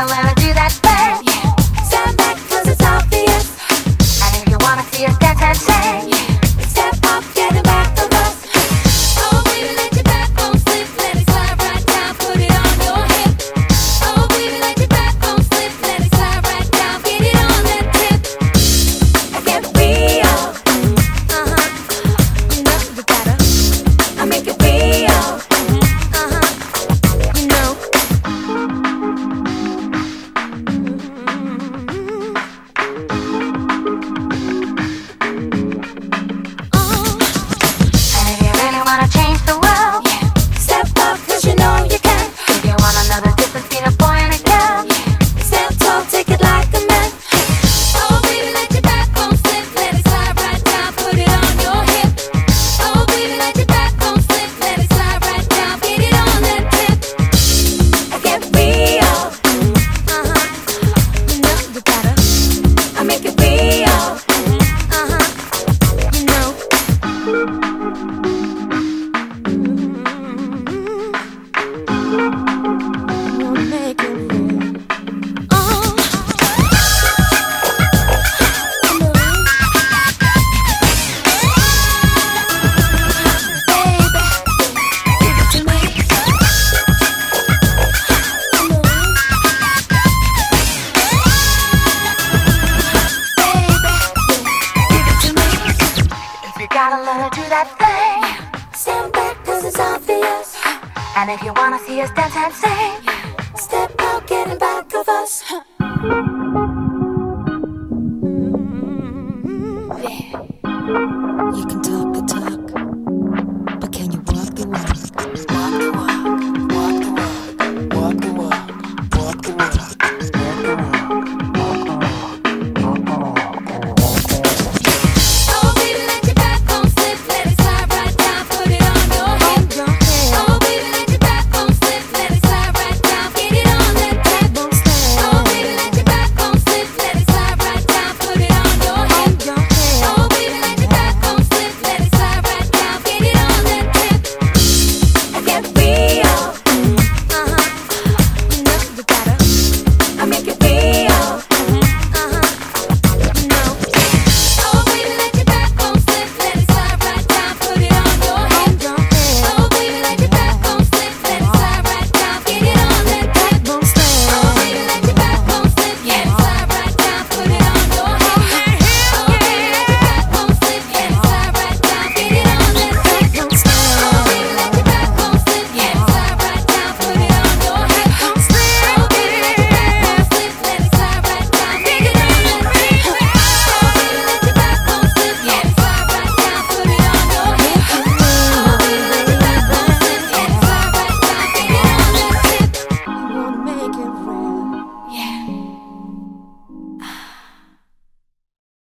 gotta learn to do that. that flame. Stand back, cause it's obvious. And if you wanna see us dance and sing, step out, get in back of us. Yeah, You can